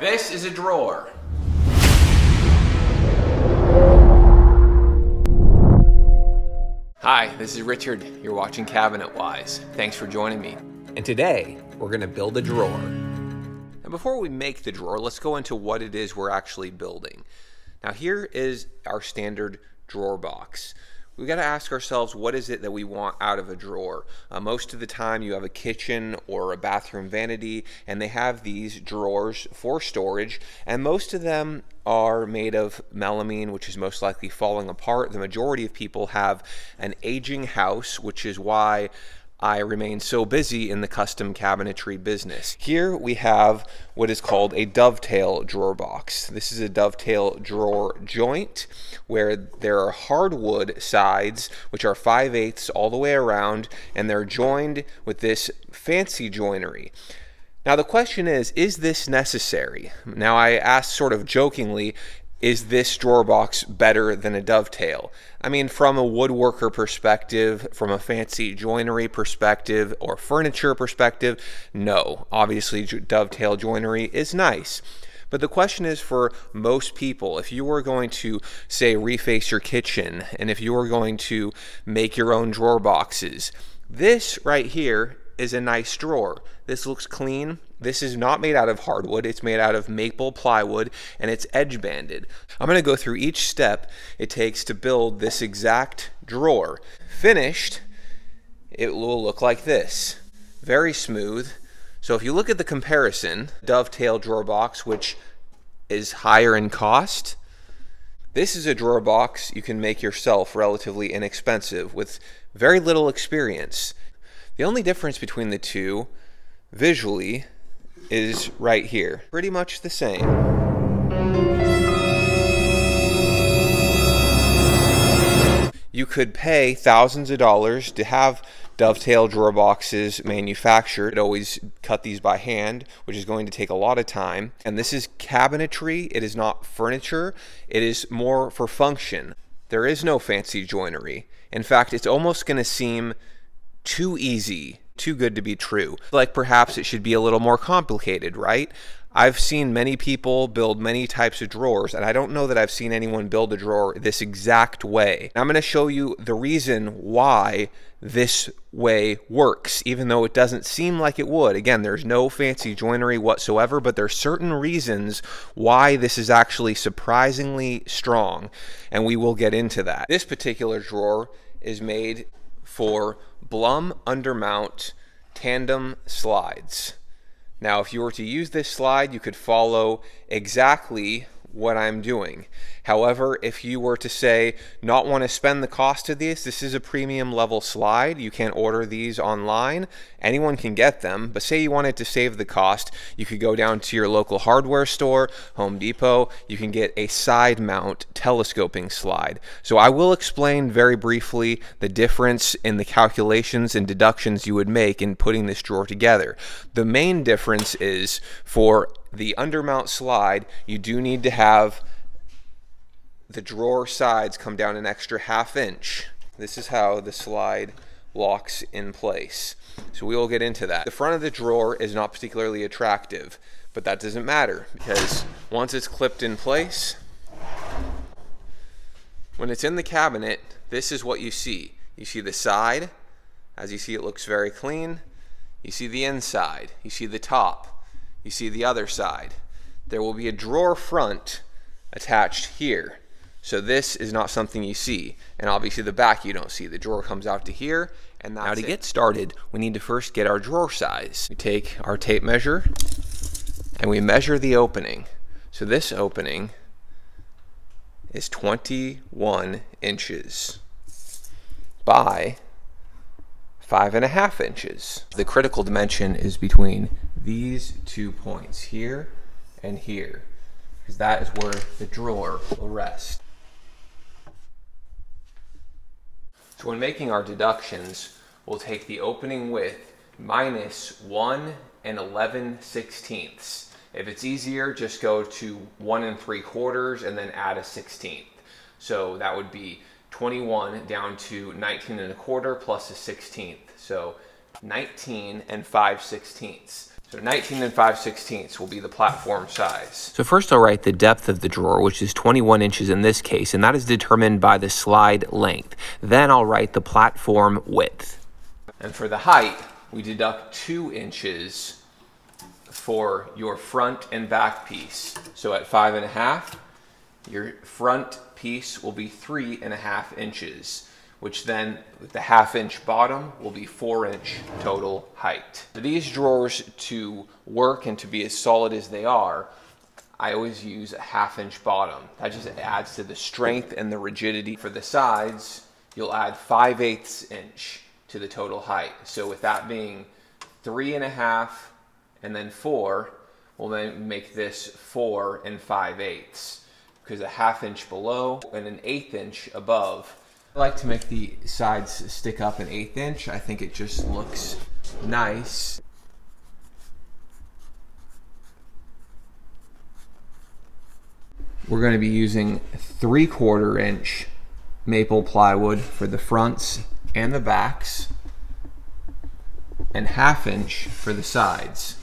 This is a drawer. Hi, this is Richard. You're watching CabinetWise. Thanks for joining me. And today, we're going to build a drawer. And before we make the drawer, let's go into what it is we're actually building. Now, here is our standard drawer box we got to ask ourselves what is it that we want out of a drawer? Uh, most of the time you have a kitchen or a bathroom vanity and they have these drawers for storage and most of them are made of melamine which is most likely falling apart. The majority of people have an aging house which is why I remain so busy in the custom cabinetry business. Here we have what is called a dovetail drawer box. This is a dovetail drawer joint where there are hardwood sides which are 5 eighths all the way around and they're joined with this fancy joinery. Now the question is, is this necessary? Now I asked sort of jokingly, is this drawer box better than a dovetail? I mean, from a woodworker perspective, from a fancy joinery perspective, or furniture perspective, no. Obviously, dovetail joinery is nice. But the question is for most people, if you were going to, say, reface your kitchen, and if you were going to make your own drawer boxes, this right here is a nice drawer. This looks clean. This is not made out of hardwood. It's made out of maple plywood and it's edge banded. I'm going to go through each step it takes to build this exact drawer. Finished, it will look like this. Very smooth. So if you look at the comparison, dovetail drawer box, which is higher in cost, this is a drawer box you can make yourself relatively inexpensive with very little experience. The only difference between the two visually is right here. Pretty much the same. You could pay thousands of dollars to have dovetail drawer boxes manufactured. It always cut these by hand, which is going to take a lot of time. And this is cabinetry. It is not furniture. It is more for function. There is no fancy joinery. In fact, it's almost going to seem too easy, too good to be true. Like perhaps it should be a little more complicated, right? I've seen many people build many types of drawers, and I don't know that I've seen anyone build a drawer this exact way. I'm going to show you the reason why this way works, even though it doesn't seem like it would. Again, there's no fancy joinery whatsoever, but there's certain reasons why this is actually surprisingly strong, and we will get into that. This particular drawer is made for Blum undermount tandem slides. Now, if you were to use this slide, you could follow exactly what I'm doing. However, if you were to say not want to spend the cost of these, this is a premium level slide. You can't order these online. Anyone can get them, but say you wanted to save the cost, you could go down to your local hardware store, Home Depot, you can get a side mount telescoping slide. So I will explain very briefly the difference in the calculations and deductions you would make in putting this drawer together. The main difference is for the undermount slide, you do need to have the drawer sides come down an extra half inch. This is how the slide locks in place. So we will get into that. The front of the drawer is not particularly attractive, but that doesn't matter because once it's clipped in place, when it's in the cabinet, this is what you see. You see the side. As you see, it looks very clean. You see the inside. You see the top you see the other side. There will be a drawer front attached here. So this is not something you see. And obviously the back you don't see. The drawer comes out to here and now to it. get started, we need to first get our drawer size. We take our tape measure and we measure the opening. So this opening is 21 inches by five and a half inches. The critical dimension is between these two points here and here because that is where the drawer will rest. So when making our deductions, we'll take the opening width minus 1 and 11 sixteenths. If it's easier, just go to 1 and 3 quarters and then add a sixteenth. So that would be 21 down to 19 and a quarter plus a sixteenth. So 19 and 5 sixteenths. So 19 and 5 sixteenths will be the platform size. So first I'll write the depth of the drawer, which is 21 inches in this case, and that is determined by the slide length. Then I'll write the platform width. And for the height, we deduct two inches for your front and back piece. So at five and a half, your front piece will be three and a half inches which then with the half inch bottom will be four inch total height. For these drawers to work and to be as solid as they are, I always use a half inch bottom. That just adds to the strength and the rigidity. For the sides, you'll add 5 eighths inch to the total height. So with that being three and a half and then four, we'll then make this four and five eighths because a half inch below and an eighth inch above I like to make the sides stick up an eighth inch. I think it just looks nice. We're going to be using three quarter inch maple plywood for the fronts and the backs and half inch for the sides.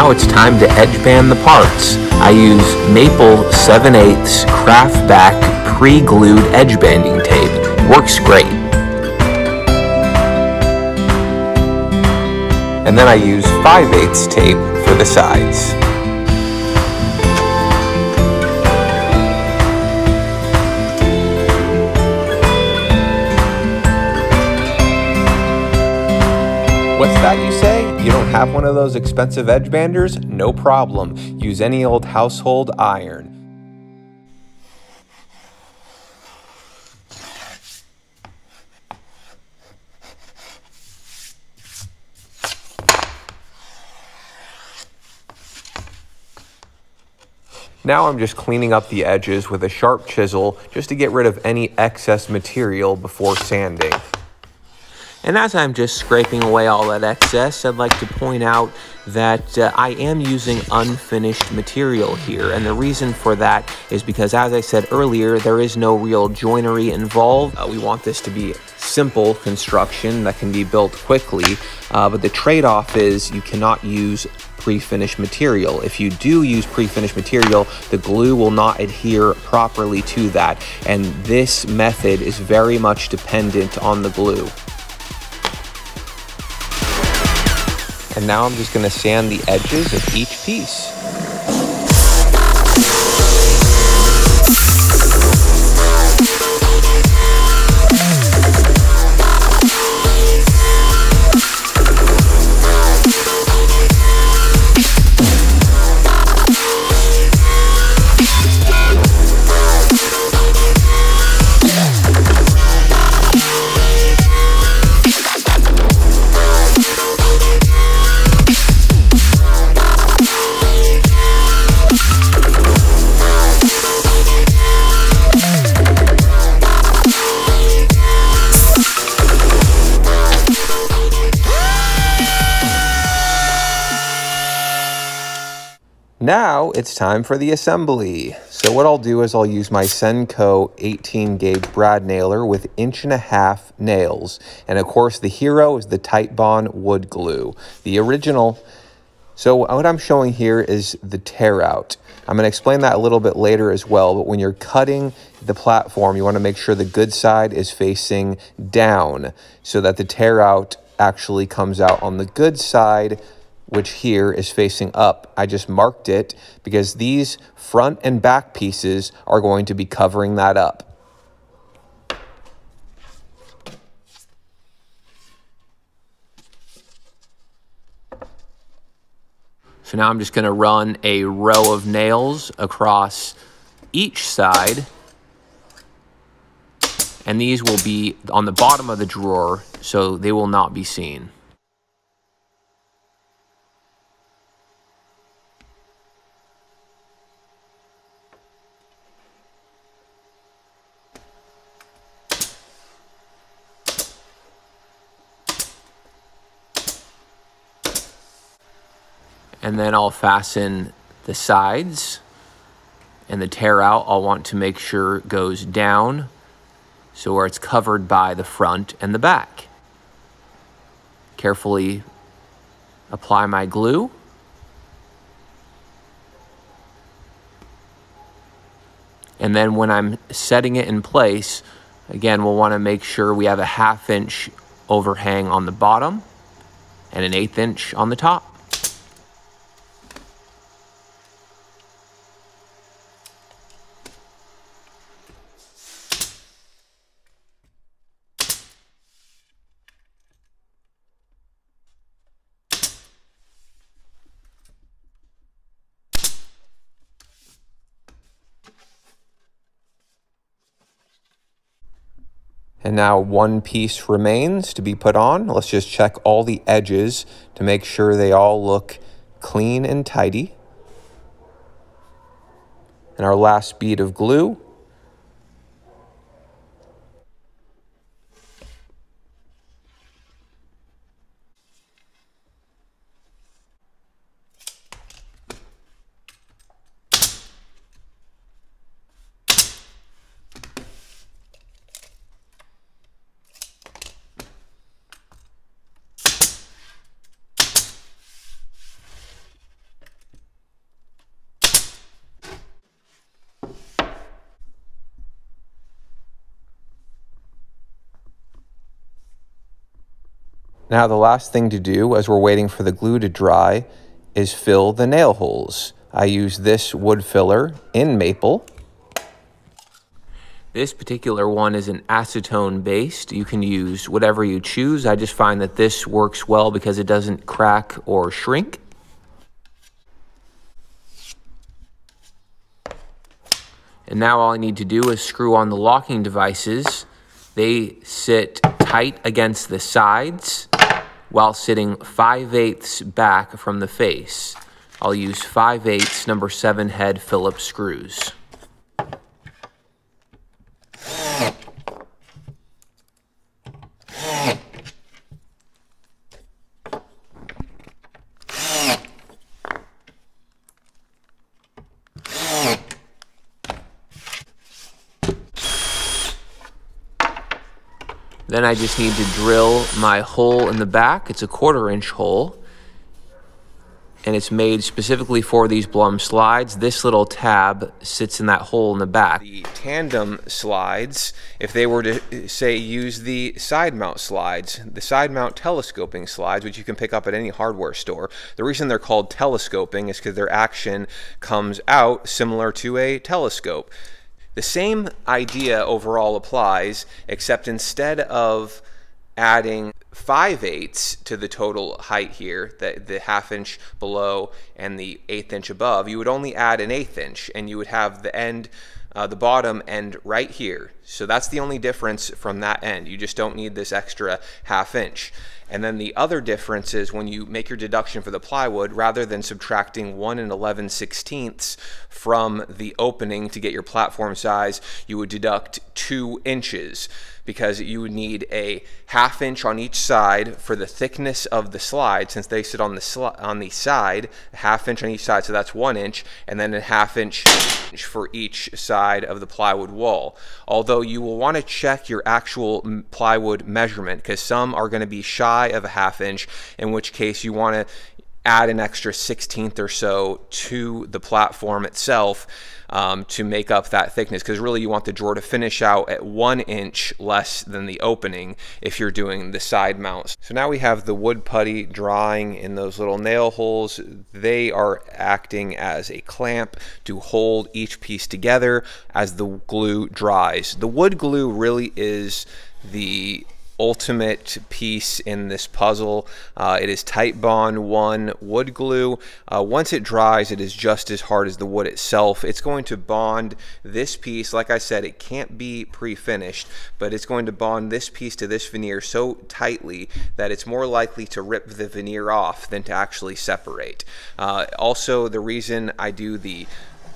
Now it's time to edge band the parts. I use Maple 7 8 kraft back pre-glued edge banding tape. Works great. And then I use 5 8 tape for the sides. What's that you say? You don't have one of those expensive edge banders? No problem. Use any old household iron. Now I'm just cleaning up the edges with a sharp chisel just to get rid of any excess material before sanding. And as I'm just scraping away all that excess, I'd like to point out that uh, I am using unfinished material here. And the reason for that is because, as I said earlier, there is no real joinery involved. Uh, we want this to be simple construction that can be built quickly. Uh, but the trade-off is you cannot use pre-finished material. If you do use pre-finished material, the glue will not adhere properly to that. And this method is very much dependent on the glue. And now I'm just gonna sand the edges of each piece. It's time for the assembly. So what I'll do is I'll use my Senco 18 gauge brad nailer with inch and a half nails. And of course the hero is the Titebond wood glue, the original. So what I'm showing here is the tear out. I'm going to explain that a little bit later as well, but when you're cutting the platform, you want to make sure the good side is facing down so that the tear out actually comes out on the good side which here is facing up. I just marked it because these front and back pieces are going to be covering that up. So now I'm just going to run a row of nails across each side. And these will be on the bottom of the drawer, so they will not be seen. And then I'll fasten the sides and the tear out I'll want to make sure goes down so where it's covered by the front and the back. Carefully apply my glue. And then when I'm setting it in place, again, we'll want to make sure we have a half inch overhang on the bottom and an eighth inch on the top. And now one piece remains to be put on. Let's just check all the edges to make sure they all look clean and tidy. And our last bead of glue. Now the last thing to do as we're waiting for the glue to dry is fill the nail holes. I use this wood filler in maple. This particular one is an acetone based. You can use whatever you choose. I just find that this works well because it doesn't crack or shrink. And now all I need to do is screw on the locking devices. They sit tight against the sides while sitting 5 eighths back from the face. I'll use 5 eighths number 7 head Phillips screws. I just need to drill my hole in the back. It's a quarter inch hole. And it's made specifically for these Blum slides. This little tab sits in that hole in the back. The tandem slides, if they were to say use the side mount slides, the side mount telescoping slides, which you can pick up at any hardware store, the reason they're called telescoping is because their action comes out similar to a telescope. The same idea overall applies, except instead of adding 5 eighths to the total height here, the, the half inch below and the eighth inch above, you would only add an eighth inch and you would have the end, uh, the bottom end right here. So that's the only difference from that end. You just don't need this extra half inch. And then the other difference is when you make your deduction for the plywood, rather than subtracting 1 and 11 sixteenths from the opening to get your platform size, you would deduct 2 inches because you would need a half inch on each side for the thickness of the slide since they sit on the on the side a half inch on each side so that's one inch and then a half inch for each side of the plywood wall although you will want to check your actual plywood measurement because some are going to be shy of a half inch in which case you want to add an extra 16th or so to the platform itself um, to make up that thickness because really you want the drawer to finish out at one inch less than the opening if you're doing the side mounts. So now we have the wood putty drying in those little nail holes. They are acting as a clamp to hold each piece together as the glue dries. The wood glue really is the ultimate piece in this puzzle. Uh, it is Bond 1 wood glue. Uh, once it dries, it is just as hard as the wood itself. It's going to bond this piece. Like I said, it can't be pre-finished, but it's going to bond this piece to this veneer so tightly that it's more likely to rip the veneer off than to actually separate. Uh, also, the reason I do the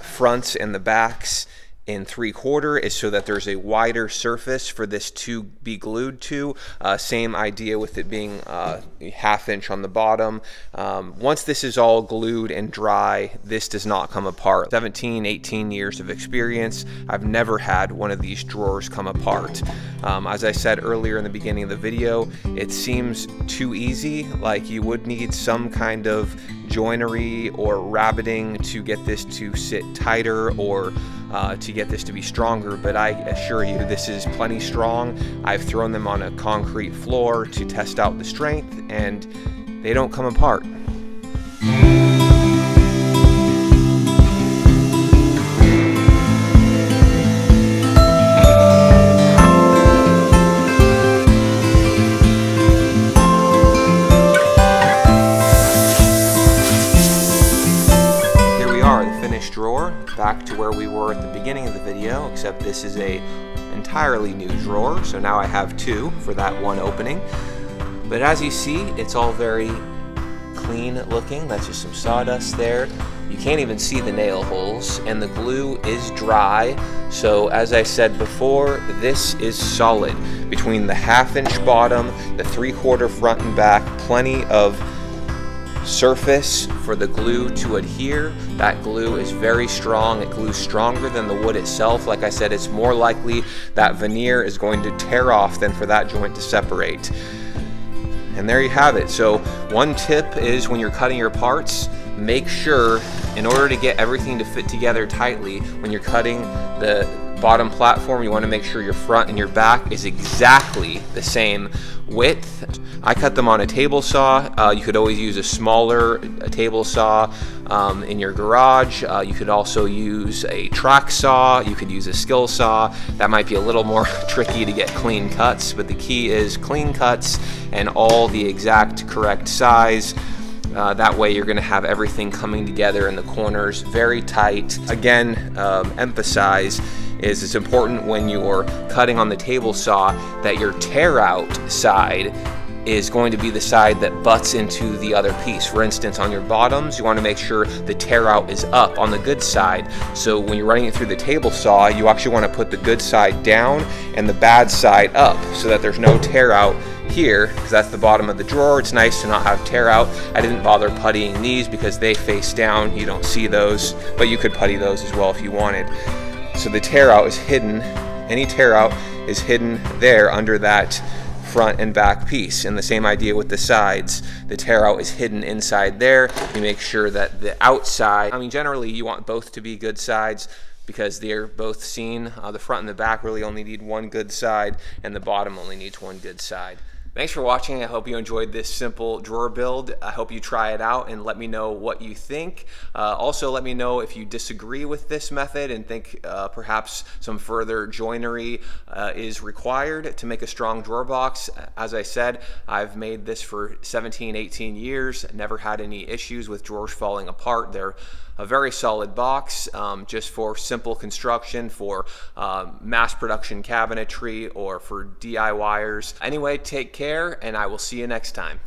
fronts and the backs in three quarter is so that there's a wider surface for this to be glued to. Uh, same idea with it being uh, half inch on the bottom. Um, once this is all glued and dry, this does not come apart. 17, 18 years of experience, I've never had one of these drawers come apart. Um, as I said earlier in the beginning of the video, it seems too easy, like you would need some kind of joinery or rabbeting to get this to sit tighter or uh, to get this to be stronger, but I assure you this is plenty strong. I've thrown them on a concrete floor to test out the strength and they don't come apart. Except this is a entirely new drawer, so now I have two for that one opening. But as you see, it's all very clean looking. That's just some sawdust there. You can't even see the nail holes, and the glue is dry. So as I said before, this is solid. Between the half inch bottom, the three quarter front and back, plenty of surface for the glue to adhere. That glue is very strong. It glues stronger than the wood itself. Like I said, it's more likely that veneer is going to tear off than for that joint to separate. And there you have it. So one tip is when you're cutting your parts, make sure in order to get everything to fit together tightly, when you're cutting the bottom platform, you want to make sure your front and your back is exactly the same width. I cut them on a table saw. Uh, you could always use a smaller table saw um, in your garage. Uh, you could also use a track saw. You could use a Skil saw. That might be a little more tricky to get clean cuts, but the key is clean cuts and all the exact correct size. Uh, that way you're going to have everything coming together in the corners very tight. Again, um, emphasize is it's important when you're cutting on the table saw that your tear out side is going to be the side that butts into the other piece. For instance, on your bottoms, you want to make sure the tear out is up on the good side. So when you're running it through the table saw, you actually want to put the good side down and the bad side up so that there's no tear out here because that's the bottom of the drawer. It's nice to not have tear out. I didn't bother puttying these because they face down. You don't see those, but you could putty those as well if you wanted. So the tear out is hidden, any tear out is hidden there under that front and back piece. And the same idea with the sides. The tear out is hidden inside there. You make sure that the outside, I mean, generally you want both to be good sides because they're both seen. Uh, the front and the back really only need one good side and the bottom only needs one good side. Thanks for watching. I hope you enjoyed this simple drawer build. I hope you try it out and let me know what you think. Uh, also, let me know if you disagree with this method and think uh, perhaps some further joinery uh, is required to make a strong drawer box. As I said, I've made this for 17, 18 years, never had any issues with drawers falling apart. They're a very solid box um, just for simple construction, for um, mass production cabinetry, or for DIYers. Anyway, take care, and I will see you next time.